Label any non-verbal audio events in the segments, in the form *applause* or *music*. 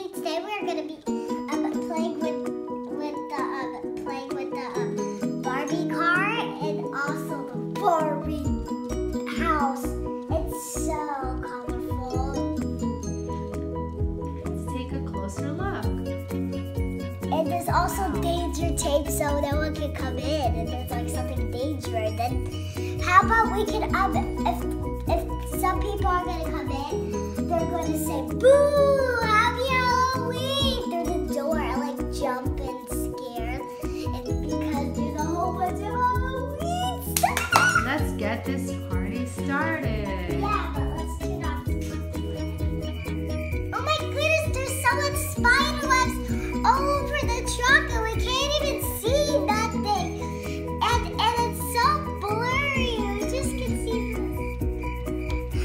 Today we're gonna be um, playing with with the um, playing with the um, Barbie car and also the Barbie house. It's so colorful. Let's take a closer look. And there's also danger tape so no one can come in and there's like something dangerous. Then how about we can um if if some people are gonna come in, they're gonna say boo, this party started. Yeah, but let's turn off the Oh my goodness, there's so much spider webs all over the truck and we can't even see nothing. And and it's so blurry. We just can see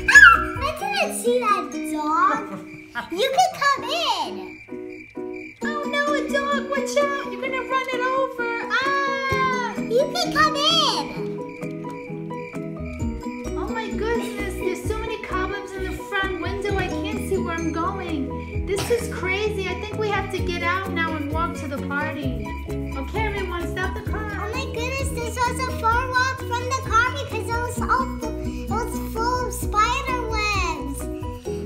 Ah! I didn't see that dog. *laughs* You can I'm going. This is crazy. I think we have to get out now and walk to the party. Okay, everyone, stop the car. Oh my goodness, this was a far walk from the car because it was all it was full of spider webs.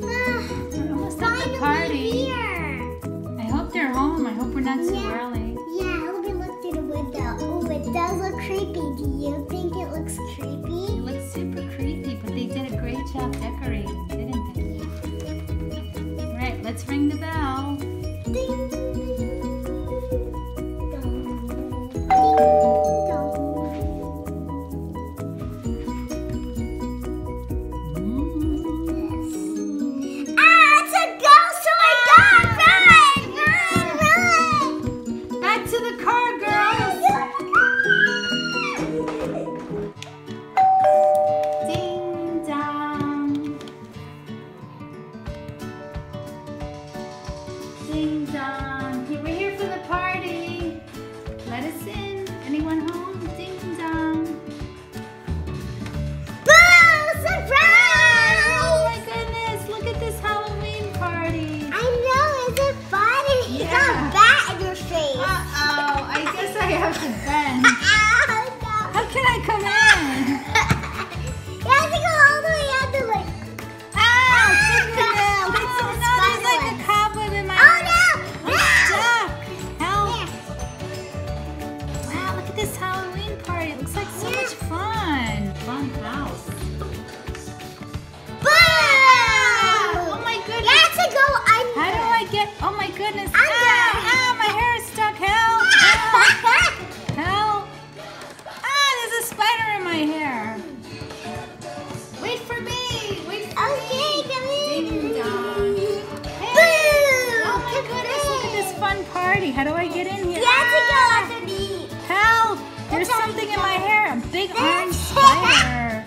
Ah, Almost at the party. here. I hope they're home. I hope we're not too Yeah. early. Yeah, let me look through the window. Oh, it does look creepy. Do you think it How do I get in here? You have to go underneath. Help! There's That's something in my hair. A big orange That's- *laughs* spider.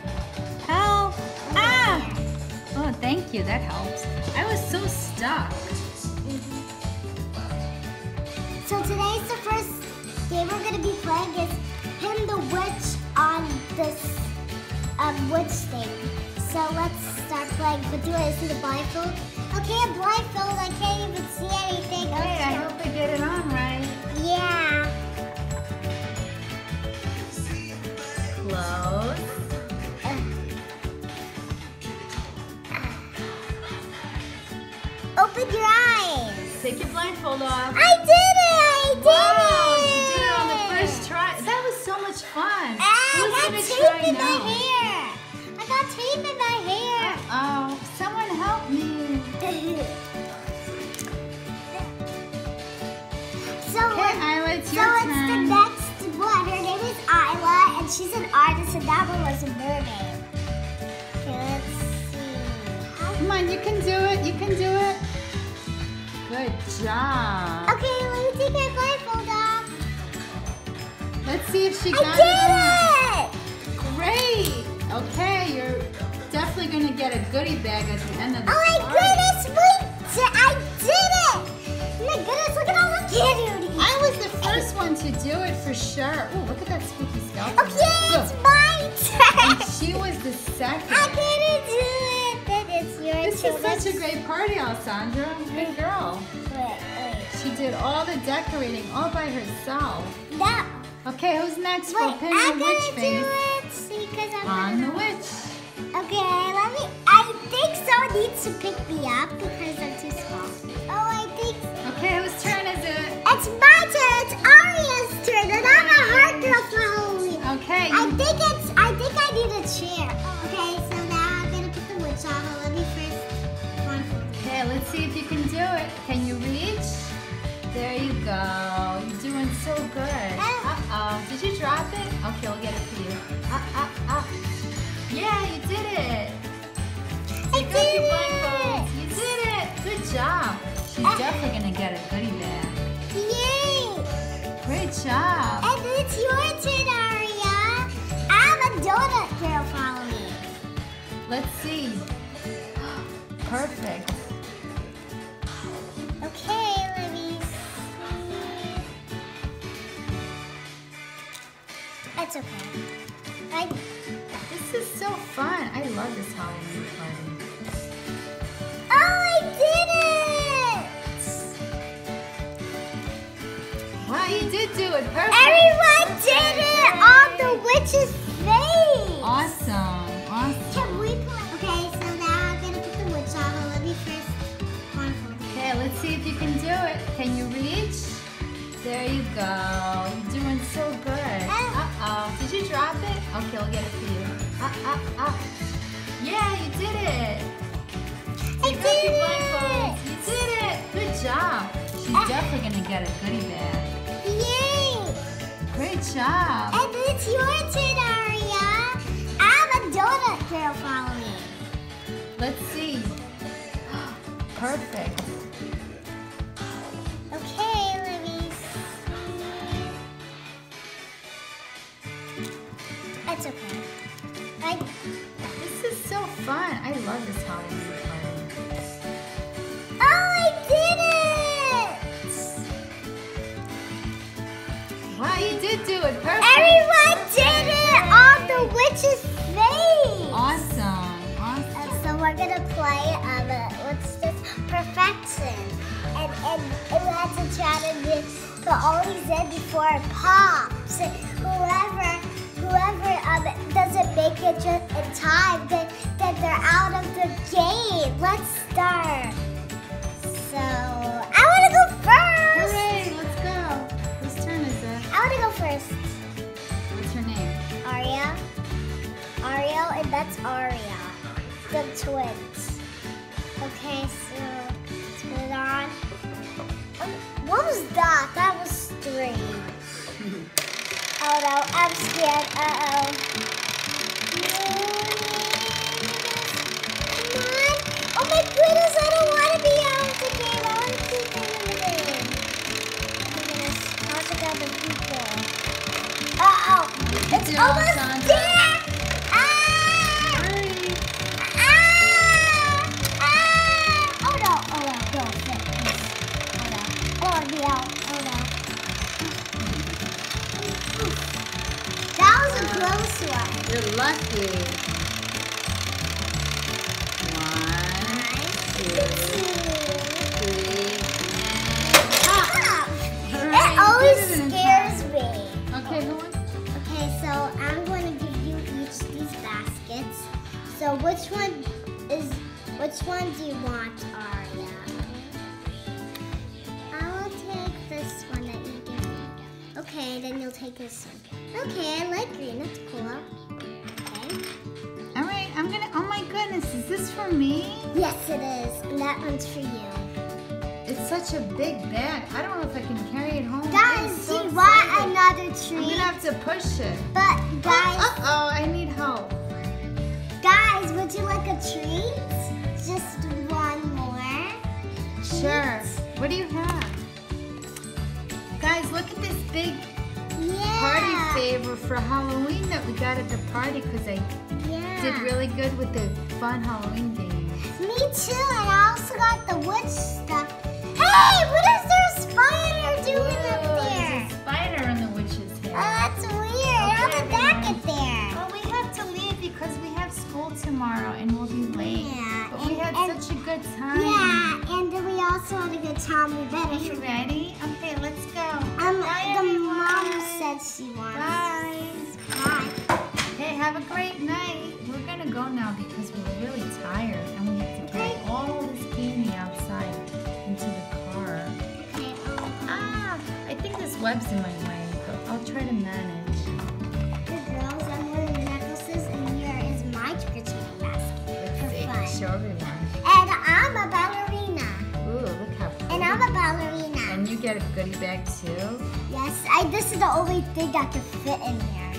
Help! Ah! Oh, thank you. That helps. I was so stuck. So today's the first game we're gonna be playing is Pin the Witch on this um, witch thing. So let's start playing. But do I see the blindfold? Okay, I'm blindfold. I can't even see anything. Hey, I hope I get it on right. Yeah. Close. Open your eyes. Take your blindfold off. I did it! I did Wow, it! you did it on the first try. That was so much fun. Ah, Who's I got tape in my hair. I got tape in my hair. Oh, someone help me. *laughs* so Okay, Isla, it's So it's the next one. Her name is Isla, and she's an artist, and that one was a mermaid. Okay, let's see. How- Come on, you can do it. You can do it. Good job. Okay, let me take my blindfold off. Let's see if she I got did it. it! Great. Okay, you're definitely going to get a goodie bag at the end of the day. Oh this my goodness, we di- I did it! Oh my goodness, look at all the candy. I was the first one to do it for sure. Oh, look at that spooky skeleton. Okay, it's Look, my and she was the second. I didn't do it. Then it's your This This is such a great party, Alessandra. Good mm. girl. Wait, wait. She did all the decorating all by herself. No. Okay, who's next for Wait, I'm witch face do it. See, cause I'm on the witch? Okay, let me. I think someone needs to pick me up because I'm too small. Oh, I think Okay, whose turn is it? it's my turn. It's Aria's turn, and I'm a hard girl for Halloween. Okay. I think it's. I think I need a chair. Okay, so now I'm gonna put the witch on. But let me first. Okay, let's see if you can do it. Can you reach? There you go. You did. I Take off your blindfolds. it. You did it. Good job. She's Uh, definitely going to get a goodie bag. Yay! Great job. And it's your turn, Aria. I'm a donut girl for Halloween. Let's see. Perfect. Okay, let me see. It's okay. I so fun. I love this Halloween party. oh, I did it! Wow, you did do it. Perfect. Everyone did it on the witch's face. Awesome. Awesome. Can we play? Okay, so now I'm gonna put the witch on. But let me first Okay, let's see if you can do it. Can you reach? There you go. You're doing so good. Oh. Uh-oh. Did you drop it? Okay, I'll get it for you. Up, up, up. Yeah, you did it. I Take off your did blindfolds. You did it. Good job. She's Ah. definitely going to get a goodie bag. Yay! Great job. And it's your turn, Aria. I'm a donut girl for Halloween. Let's see. *gasps* Perfect. Fun. I love this Halloween party. oh, I did it! Wow, you did do it. Perfect. Everyone did it on the witch's face. Awesome. Awesome. And so we're gonna play um, uh, what's this? Perfection. And and we have to try to put all these in before it pops. Whoever whoever um doesn't make it just in time, then then they're out of the game. Let's start. So I wanna go first. Hooray, let's go. Whose turn is it? I wanna go first. What's her name? Aria. Ariel and that's Aria. The twins. Okay, so let's put it on. Um, what was that? That was strange. *laughs* oh no, I'm scared. Uh That was a close one. You're lucky. One, two, three, and! Hooray, It always did it in scares me. Okay, who wants? Okay, so I'm going to give you each these baskets. So which one is which one do you want, Aria? Then this one. Okay, I like green. That's cool. Okay. All right, I'm gonna. Oh my goodness, is this for me? Yes, it is. And that one's for you. It's such a big bag. I don't know if I can carry it home. Guys, I'm do so you want excited. another I'm gonna have to push it. But guys, Uh oh, I need help. guys, would you like a treat? Just one more. Sure. What do you have? Guys, look at this big. For Halloween that we got at the party because I Yeah. did really good with the fun Halloween game. Me too, and I also got the witch stuff. Hey, what is there spider doing up there? There's a spider in the witch's Oh, that's weird. How did that get there? Well, we have to leave because we have school tomorrow and we'll be late. Yeah, But we had and- such a good time. Yeah, and we also had a good time. We better. Are you ready? Okay, let's go. Um, Bye, the everyone. Said she wants. Bye. Bye. Okay, have a great night. We're gonna go now because we're really tired and we have to carry all this candy outside into the car. Okay. Um, Ah, I think this web's in my way, but I'll try to manage. A goodie bag too? Yes, I. This is the only thing that can fit in here.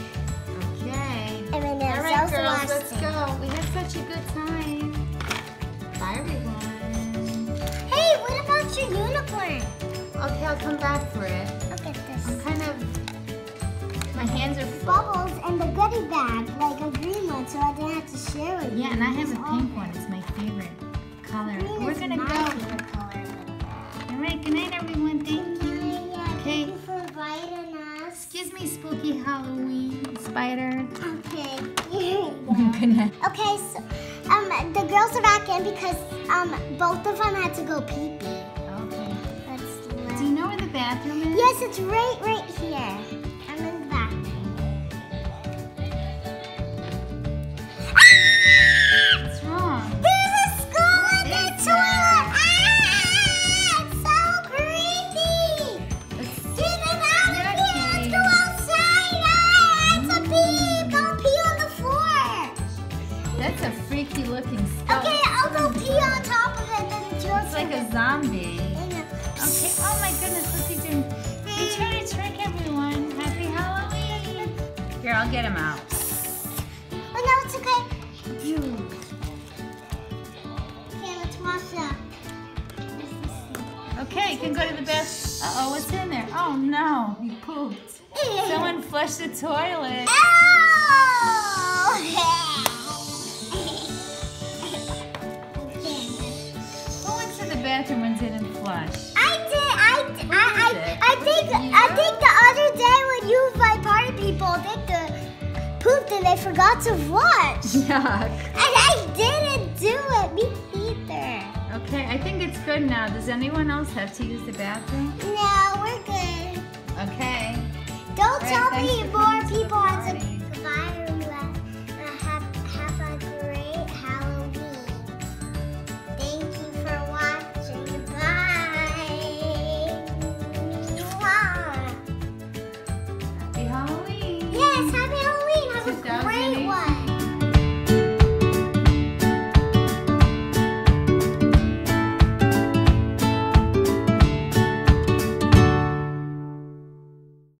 Okay. And then there's All right, girls, let's thing. go. We had such a good time. Bye, everyone. Hey, what about your unicorn? Okay, I'll come back for it. Look at I'm this. kind of. My hands are full. Bubbles and the goodie bag, like a green one, so I didn't have to share with you. Yeah, and I have a pink one. It's my favorite color. Green We're gonna go. Good night, everyone. Thank you. Yeah, Okay. Thank you for inviting us. Excuse me, spooky Halloween spider. Okay. *laughs* Good night. Okay, so um, the girls are back in because um, both of them had to go pee pee. Okay. Let's Do you know where the bathroom is? Yes, it's right, right here. I'll get him out. Oh no, it's okay. Okay, let's wash up. Okay, you can go to the bath. Uh oh, what's in there? Oh no, he pooped. *laughs* Someone flushed the toilet. *laughs* Who went to the bathroom and didn't flush? I did. I, I, I, it? I think. I think the other day you my party people, think the pooped and they forgot to flush, and I didn't do it. Me either. Okay, I think it's good now. Does anyone else have to use the bathroom? No, we're good. Okay. Don't right, tell me more coming to the